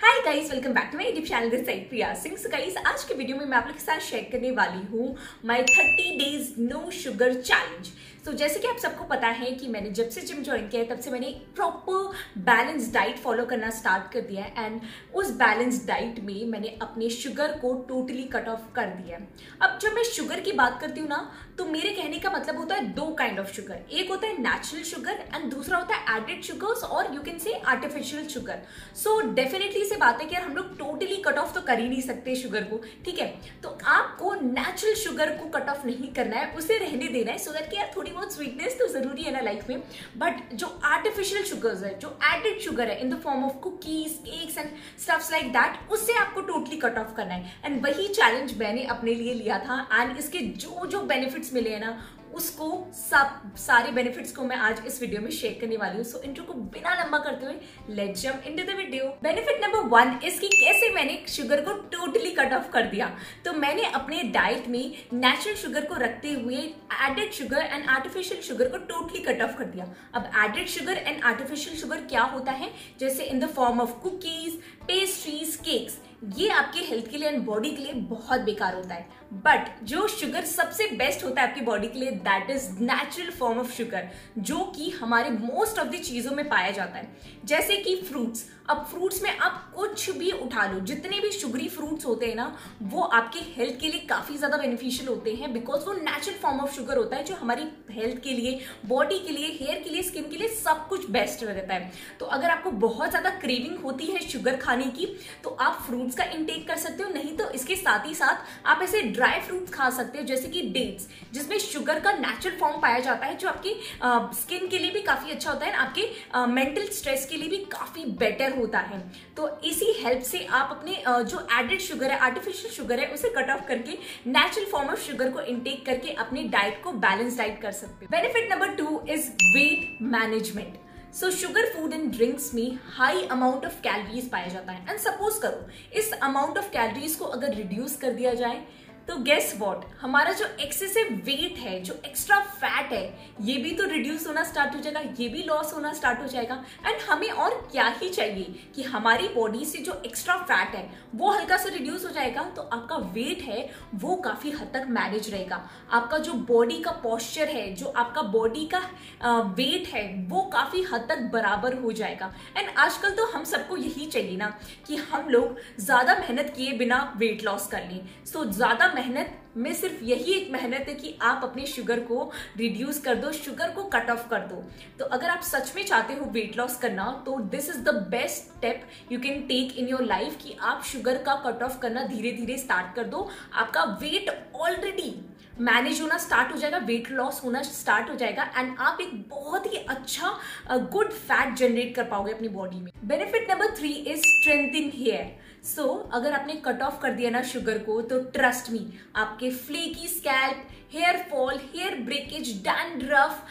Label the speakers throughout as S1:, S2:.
S1: Hi guys welcome back to my YouTube channel this side Priya Singh so guys आज के video में मैं आप लोग के साथ शेयर करने वाली हूँ my 30 days no sugar challenge तो जैसे कि आप सबको पता है कि मैंने जब से जिम ज्वाइन किया है, तब से मैंने प्रॉपर बैलेंस डाइट फॉलो करना स्टार्ट कर दिया है एंड उस बैलेंस डाइट में मैंने अपने शुगर को टोटली कट ऑफ़ कर दिया है। अब जब मैं शुगर की बात करती हूँ ना तो मेरे कहने का मतलब होता है दो काइंड ऑफ़ शुगर एक होता है नेचुरल शुगर एंड दूसरा होता है एडेड शुगर्स और you can say artificial sugar so definitely से बात है कि यार हम लोग टोटली कट ऑफ़ तो कर ही नहीं सकते शुगर को, ठीक है? तो आपको नेचुरल शुगर को कट ऑफ़ नहीं करना है, उसे रहने देना है सो दैट कि यार थोड़ी बहुत स्वीटनेस तो ज़रूरी है ना लाइफ में। बट जो आर्टिफिशियल शुगर्स है, जो एडेड शुगर है in the form of cookies cakes and stuffs like that उससे आपको टोटली कट ऑफ़ करना है। एंड वही चैलेंज मैंने अपने लिए लिया था एंड इसके जो जो बेनिफिट्स मिले हैं ना उसको सब, सारे बेनिफिट्स को मैं आज इस वीडियो में शेयर करने वाली हूँ। सो इंट्रो को बिना लंबा करते हुए let jump into the video benefit number one इसकी कैसे मैंने शुगर को टोटली कट ऑफ़ कर दिया। तो मैंने अपने डाइट में नेचुरल शुगर को रखते हुए added sugar and artificial sugar को टोटली कट ऑफ़ कर दिया। अब added sugar and artificial sugar क्या होता है? जैसे in the form of cookies pastries cakes ये आपके हेल्थ के लिए एंड बॉडी के लिए बहुत बेकार होता है। बट जो शुगर सबसे बेस्ट होता है आपकी बॉडी के लिए that is natural form of sugar जो कि हमारे मोस्ट ऑफ़ द चीज़ों में पाया जाता है। जैसे कि फ्रूट्स अब फ्रूट्स में आप कुछ भी उठा लो, जितने भी शुगरी फ्रूट्स होते हैं ना, वो आपके हेल्थ के लिए काफ़ी ज़्यादा बेनिफिशियल होते हैं बिकॉज़ वो नेचुरल फॉर्म ऑफ़ शुगर होता है, जो हमारी हेल्थ के लिए बॉडी के लिए हेयर के लिए स्किन के लिए सब कुछ बेस्ट रहता है। तो अगर आपको बहुत ज़्यादा क्रेविंग होती है शुगर खाने की तो आप फ्रूट्स का इंटेक कर सकते हो, नहीं तो इसके साथ ही साथ आप ऐसे ड्राई फ्रूट्स खा सकते हो, जैसे कि डेट्स, जिसमें शुगर का नेचुरल फॉर्म पाया जाता है, जो आपकी स्किन के लिए भी काफ़ी अच्छा होता है आपके मेंटल स्ट्रेस के लिए भी काफ़ी बेटर होता है। तो इसी हेल्प से आप अपने जो एडेड शुगर है आर्टिफिशियल शुगर है, उसे कट ऑफ़ करके नेचुरल फॉर्म ऑफ़ शुगर को इंटेक करके अपनी डाइट को बैलेंस डाइट कर सकते हो। Benefit number two is weight management so sugar food and drinks में हाई अमाउंट ऑफ़ कैलोरीज पाया जाता है। एंड सपोज़ करो, इस अमाउंट ऑफ़ कैलोरीज को अगर रिड्यूस कर दिया जाए तो गेस वॉट हमारा जो एक्सेसिव वेट है जो एक्स्ट्रा फैट है ये भी तो रिड्यूस होना स्टार्ट हो जाएगा ये भी लॉस होना स्टार्ट हो जाएगा। एंड हमें और क्या ही चाहिए कि हमारी बॉडी से जो एक्स्ट्रा फैट है वो हल्का सा रिड्यूस हो जाएगा तो आपका वेट है वो काफ़ी हद तक मैनेज रहेगा। आपका जो बॉडी का पॉस्चर है जो आपका बॉडी का वेट है वो काफ़ी हद तक बराबर हो जाएगा। एंड आजकल तो हम सबको यही चाहिए ना कि हम लोग ज़्यादा मेहनत किए बिना वेट लॉस कर लें। सो so, ज़्यादा मेहनत, में सिर्फ़ यही एक मेहनत है कि आप अपने शुगर को रिड्यूस कर दो, शुगर को कट ऑफ़ कर दो। तो अगर आप सच में चाहते हो वेट लॉस करना तो this is the best step you can take in your life कि आप शुगर का कट ऑफ़ करना धीरे धीरे स्टार्ट कर दो। आपका वेट ऑलरेडी मैनेज होना स्टार्ट हो जाएगा वेट लॉस होना स्टार्ट हो जाएगा एंड आप एक बहुत ही अच्छा गुड फैट जनरेट कर पाओगे अपनी बॉडी में। Benefit number three is strength in hair so so, अगर आपने कट ऑफ़ कर दिया ना शुगर को तो ट्रस्ट मी आपके flaky scalp hair fall hair breakage dandruff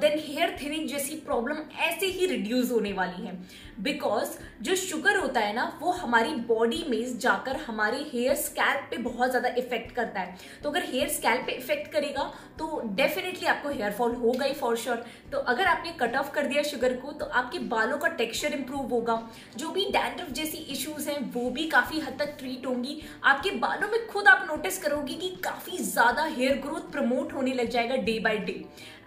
S1: then hair thinning जैसी प्रॉब्लम ऐसे ही रिड्यूस होने वाली है। बिकॉज़ जो शुगर होता है ना, वो हमारी बॉडी में जाकर हमारे हेयर स्कैल्प पे बहुत ज़्यादा इफ़ेक्ट करता है। तो अगर हेयर स्कैल्प पे इफ़ेक्ट करेगा तो डेफिनेटली आपको हेयर फॉल होगा ही फॉर श्योर तो अगर आपने कट ऑफ़ कर दिया शुगर को तो आपके बालों का टेक्सचर इंप्रूव होगा। जो भी डैंड्रफ जैसी इश्यूज़ हैं, वो भी काफ़ी हद तक ट्रीट होंगी। आपके बालों में खुद आप नोटिस करोगे कि काफ़ी ज़्यादा हेयर ग्रोथ प्रमोट होने लग जाएगा day by day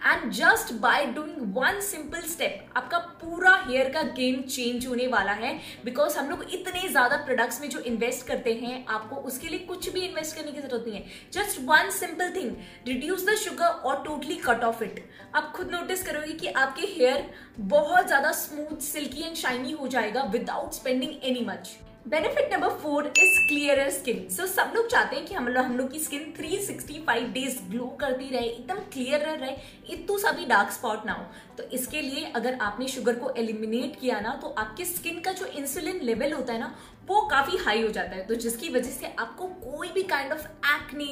S1: and just by doing one simple step आपका पूरा हेयर का गेम चेंज होने वाला है बिकॉज़ हम लोग इतने ज़्यादा प्रोडक्ट्स में जो इन्वेस्ट करते हैं, आपको उसके लिए कुछ भी इन्वेस्ट करने की ज़रूरत नहीं है. Just one simple thing reduce the sugar और टोटली कट ऑफ़ इट आप खुद नोटिस करोगे कि आपके हेयर बहुत ज़्यादा स्मूथ सिल्की एंड शाइनी हो जाएगा without spending any much benefit number four is clear skin so सब लोग चाहते हैं कि हम लोग हम लोग की स्किन 365 डेज़ ग्लो करती रहे, एकदम क्लियर रहे, इतू भी डार्क स्पॉट ना हो। तो इसके लिए अगर आपने शुगर को एलिमिनेट किया ना तो आपके स्किन का जो इंसुलिन लेवल होता है ना वो काफ़ी हाई हो जाता है। तो जिसकी वजह से आपको कोई भी काइंड ऑफ़ एक्ने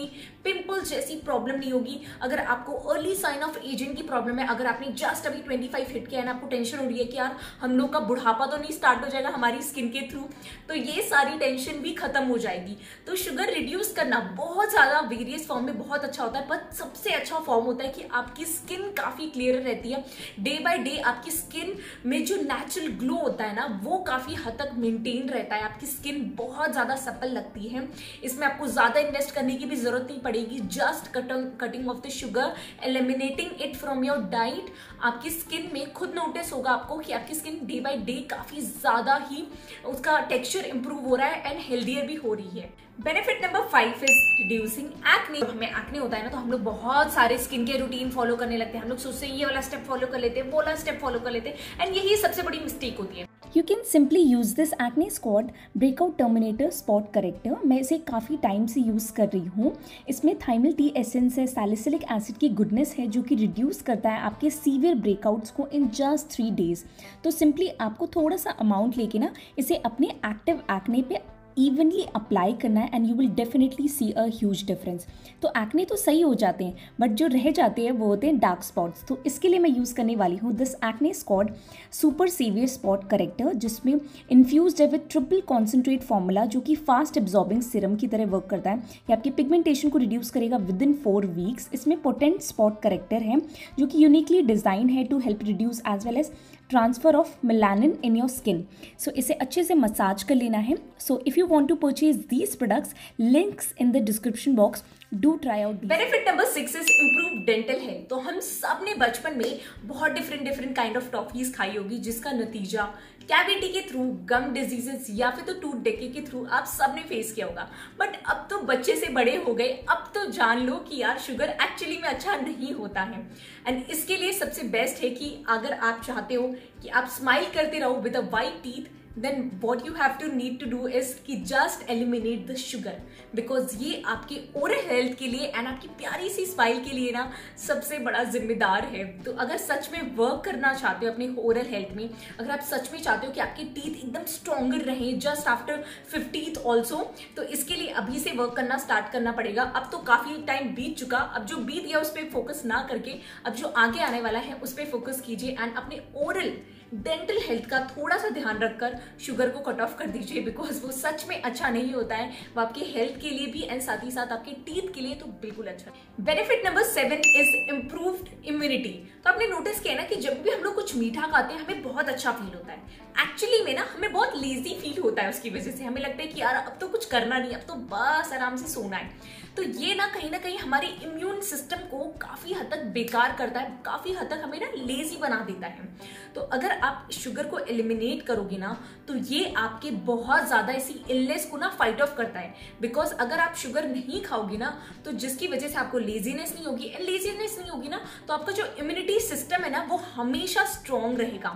S1: पिंपल्स जैसी प्रॉब्लम नहीं होगी। अगर आपको अर्ली साइन ऑफ़ एजिंग की प्रॉब्लम है, अगर आपने जस्ट अभी 25 हिट किया है ना, आपको टेंशन हो रही है कि यार, हम लोग का बुढ़ापा तो नहीं स्टार्ट हो जाएगा हमारी स्किन के थ्रू तो ये सारी टेंशन भी खत्म हो जाएगी। तो शुगर रिड्यूस करना बहुत ज़्यादा वेरियस फॉर्म में बहुत अच्छा होता है बट सबसे अच्छा फॉर्म होता है कि आपकी स्किन काफ़ी क्लियर रहती है। डे बाय डे आपकी स्किन में जो नेचुरल ग्लो होता है ना, वो काफ़ी हद तक मेंटेन रहता है। आपकी स्किन बहुत ज़्यादा सपल लगती है। इसमें आपको ज़्यादा इन्वेस्ट करने की भी ज़रूरत नहीं पड़ेगी। Just cutting off the sugar eliminating it from your diet आपकी स्किन में खुद नोटिस होगा आपको कि आपकी स्किन डे बाई डे काफ़ी ज़्यादा ही उसका टेक्सचर इंप्रूव हो रहा है एंड हेल्दियर भी हो रही है। Benefit number five is reducing acne हमें एक्ने होता है ना तो हम लोग बहुत सारे स्किन के रूटीन फॉलो करने लगते हैं। हम लोग सोचते हैं, ये वाला स्टेप फॉलो कर लेते हैं, वो वाला स्टेप फॉलो कर लेते हैं। एंड यही सबसे बड़ी मिस्टेक होती है।
S2: You can simply use this acne squad breakout terminator spot corrector मैं इसे काफ़ी टाइम से यूज़ कर रही हूँ। इसमें थाइमिल टी एसेंस है सैलिसिलिक एसिड की गुडनेस है, जो कि रिड्यूस करता है आपके सीवियर ब्रेकआउट्स को इन जस्ट थ्री डेज़ तो सिंपली आपको थोड़ा सा अमाउंट लेके ना इसे अपने एक्टिव एक्ने पे इवनली अप्लाई करना है and you will definitely see a huge difference तो एक्ने तो सही हो जाते हैं बट जो रह जाते हैं, वो होते हैं डार्क स्पॉट्स तो इसके लिए मैं यूज़ करने वाली हूँ this acne squad super severe spot corrector जिसमें इन्फ्यूज है विद ट्रिपल कॉन्सेंट्रेट फॉर्मूला जो कि फास्ट एब्जॉर्बिंग सिरम की तरह वर्क करता है. ये आपके पिगमेंटेशन को रिड्यूस करेगा विद इन फोर वीक्स इसमें पोटेंट स्पॉट करेक्टर है, जो कि यूनिकली डिज़ाइन है to help reduce as well as transfer of melanin in your skin so इसे अच्छे से मसाज कर लेना है। So if you want to purchase these products links in the description box do try out
S1: benefit number six is improve dental health तो हम सबने बचपन में बहुत different different kind of toffees खाई होगी, जिसका नतीजा कैविटी के थ्रू गम डिजीजेस या फिर तो टूथ डेके के थ्रू आप सबने फेस किया होगा। बट अब तो बच्चे से बड़े हो गए। अब तो जान लो कि यार शुगर एक्चुअली में अच्छा नहीं होता है। एंड इसके लिए सबसे बेस्ट है कि अगर आप चाहते हो कि आप स्माइल करते रहो with a white teeth then what you have to need to do is कि just eliminate the sugar because ये आपके ओरल हेल्थ के लिए एंड आपकी प्यारी सी स्माइल के लिए ना सबसे बड़ा जिम्मेदार है। तो अगर सच में वर्क करना चाहते हो अपने ओरल हेल्थ में, अगर आप सच में चाहते हो कि आपके टीथ एकदम स्ट्रॉन्गर रहें जस्ट आफ्टर फिफ्टीथ ऑल्सो तो इसके लिए अभी से वर्क करना स्टार्ट करना पड़ेगा। अब तो काफ़ी टाइम बीत चुका। अब जो बीत गया उस पर फोकस ना करके, अब जो आगे आने वाला है उस पर फोकस कीजिए एंड अपने ओरल डेंटल हेल्थ का थोड़ा सा ध्यान रखकर शुगर को कट ऑफ़ कर दीजिए बिकॉज़ वो सच में अच्छा नहीं होता है। वो आपके हेल्थ के लिए भी एंड साथ ही साथ आपके टीथ के लिए तो बिल्कुल अच्छा। Benefit number seven is improved immunity तो आपने नोटिस किया ना कि जब भी हम लोग कुछ मीठा खाते हैं, हमें बहुत अच्छा फील होता है। एक्चुअली में ना, हमें बहुत लेजी फील होता है उसकी वजह से। हमें लगता है कि यार, अब तो कुछ करना नहीं, अब तो बस आराम से सोना है। तो ये ना, कहीं ना कहीं हमारे इम्यून सिस्टम को काफ़ी हद तक बेकार करता है, काफ़ी हद तक हमें ना लेजी बना देता है। तो अगर आप शुगर को एलिमिनेट करोगे ना तो ये आपके बहुत ज़्यादा इसी इलनेस को ना फाइट ऑफ़ करता है। बिकॉज़ अगर आप शुगर नहीं खाओगे ना तो जिसकी वजह से आपको लेजीनेस नहीं होगी एंड लेजीनेस नहीं होगी ना तो आपका जो इम्यूनिटी सिस्टम है ना, वो हमेशा स्ट्रांग रहेगा।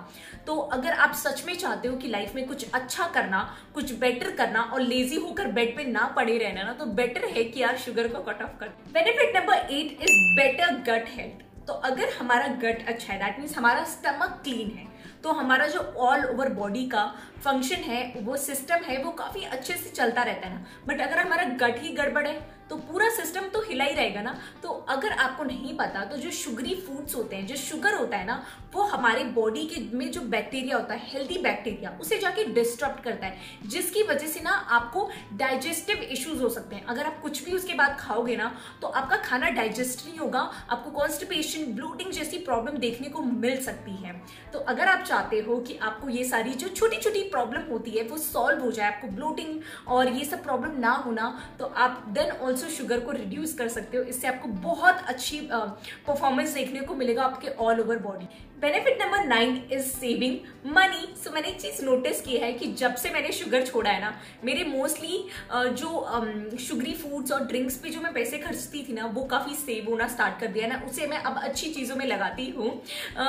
S1: तो अगर आप सच में चाहते हो कि लाइफ में कुछ अच्छा करना, कुछ बेटर करना और लेजी होकर बेड पे ना पड़े रहना ना तो बेटर है कि यार शुगर को कट ऑफ़ कर benefit number eight is better gut health तो अगर हमारा गट अच्छा है दैट मीन्स हमारा स्टमक क्लीन है तो हमारा जो ऑल ओवर बॉडी का फ़ंक्शन है, वो सिस्टम है, वो काफ़ी अच्छे से चलता रहता है ना। बट अगर हमारा गट ही गड़बड़ है तो पूरा सिस्टम तो हिला ही रहेगा ना। तो अगर आपको नहीं पता तो जो शुगरी फूड्स होते हैं, जो शुगर होता है ना, वो हमारे बॉडी के में जो बैक्टीरिया होता है हेल्दी बैक्टीरिया उसे जाके डिस्टर्ब करता है। जिसकी वजह से ना आपको डाइजेस्टिव इश्यूज़ हो सकते हैं। अगर आप कुछ भी उसके बाद खाओगे ना तो आपका खाना डाइजेस्ट नहीं होगा, आपको कॉन्स्टिपेशन ब्लूटिंग जैसी प्रॉब्लम देखने को मिल सकती है। तो अगर आप चाहते हो कि आपको ये सारी जो छोटी छोटी प्रॉब्लम होती है, वो सॉल्व हो जाए, आपको ब्लूटिंग और ये सब प्रॉब्लम ना होना तो आप देन ऑल्सो शुगर को रिड्यूस कर सकते हो, इससे आपको बहुत अच्छी परफॉर्मेंस देखने को मिलेगा आपके all over body benefit number nine is saving money so मैंने एक चीज़ नोटिस की है कि जब से मैंने शुगर छोड़ा है ना, मेरे मोस्टली जो शुगरी फूड्स और ड्रिंक्स पे जो मैं पैसे खर्चती थी ना, वो काफ़ी सेव होना स्टार्ट कर दिया ना, उसे मैं अब अच्छी चीज़ों में लगाती हूँ.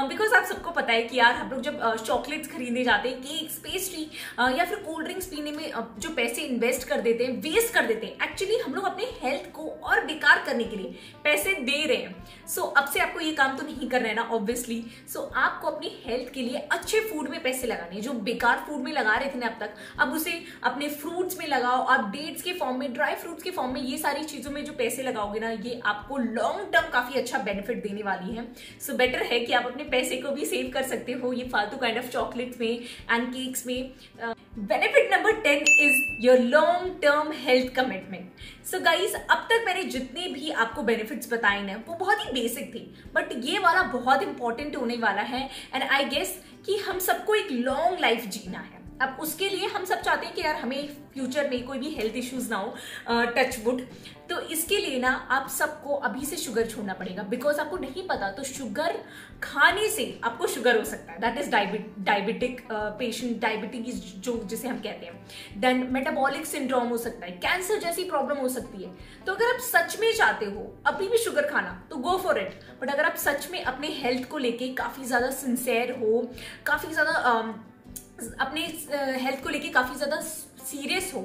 S1: बिकॉज़ आप सबको पता है कि यार, हम लोग जब चॉकलेट्स खरीदने जाते हैं केक्स पेस्ट्री या फिर कोल्ड ड्रिंक्स पीने में जो पैसे इन्वेस्ट कर देते हैं वेस्ट कर देते हैं एक्चुअली हम लोग अपने हेल्थ को और बेकार करने के लिए पैसे दे रहे हैं। सो so, अब से आपको ये काम तो नहीं करना है ना ऑब्वियसली सो so, आपको अपनी हेल्थ के लिए अच्छे फ़ूड में पैसे लगाने जो बेकार फ़ूड में लगा रहे थे ना अब तक। अब उसे अपने फ्रूट्स में लगाओ आप डेट्स के फॉर्म में ड्राई फ्रूट्स के फॉर्म में ये सारी चीज़ों में जो पैसे लगाओगे ना ये आपको लॉन्ग टर्म काफ़ी अच्छा बेनिफिट देने वाली है। सो so, बेटर है कि आप अपने पैसे को भी सेव कर सकते हो ये फालतू काइंड ऑफ़ चॉकलेट्स में एंड केक्स में benefit number ten is your long term health commitment so guys अब तक मैंने जितने भी आपको बेनिफिट्स बताए ना, वो बहुत ही बेसिक थे। बट ये वाला बहुत इंपॉर्टेंट होने वाला है। एंड आई गेस कि हम सबको एक लॉन्ग लाइफ जीना है। अब उसके लिए हम सब चाहते हैं कि यार हमें फ्यूचर में कोई भी हेल्थ इश्यूज़ ना हो टच वुड तो इसके लिए ना आप सबको अभी से शुगर छोड़ना पड़ेगा। बिकॉज़ आपको नहीं पता तो शुगर खाने से आपको शुगर हो सकता है। That is diabetic patient diabetes जो, जिसे हम कहते हैं। देन मेटाबॉलिक सिंड्रोम हो सकता है कैंसर जैसी प्रॉब्लम हो सकती है। तो अगर आप सच में चाहते हो अभी भी शुगर खाना तो गो फॉर इट बट अगर आप सच में अपने हेल्थ को लेके काफ़ी ज़्यादा सिंसेयर हो, काफ़ी ज़्यादा अपने हेल्थ को लेके काफ़ी ज़्यादा सीरियस हो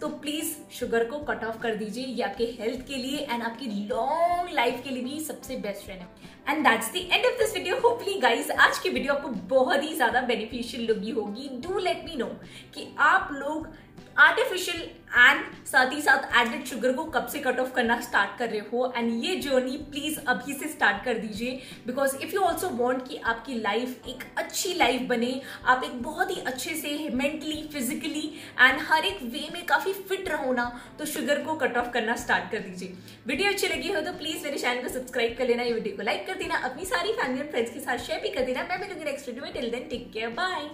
S1: तो प्लीज़ शुगर को कट ऑफ़ कर दीजिए। ये आपके हेल्थ के लिए एंड आपकी लॉन्ग लाइफ के लिए भी सबसे बेस्ट है। And that's the end of this video hopefully guys आज की वीडियो आपको बहुत ही ज़्यादा बेनिफिशियल लगी होगी। डू लेट मी नो कि आप लोग आर्टिफिशियल एंड साथ ही साथ एडेड शुगर को कब से कट ऑफ़ करना स्टार्ट कर रहे हो? एंड ये जर्नी प्लीज़ अभी से स्टार्ट कर दीजिए। Because if you also want कि आपकी लाइफ एक अच्छी लाइफ बने, आप एक बहुत ही अच्छे से मेंटली फिजिकली एंड हर एक वे में काफ़ी फिट रहो ना तो शुगर को कट ऑफ़ करना स्टार्ट कर दीजिए। वीडियो अच्छी लगी हो तो प्लीज़ मेरे चैनल को सब्सक्राइब कर लेना, ये वीडियो को लाइक कर देना, अपनी सारी फैमिली एंड फ्रेंड्स के साथ शेयर भी कर देना। मैं भी मिलूँगी नेक्स्ट वीडियो में। Till then take care bye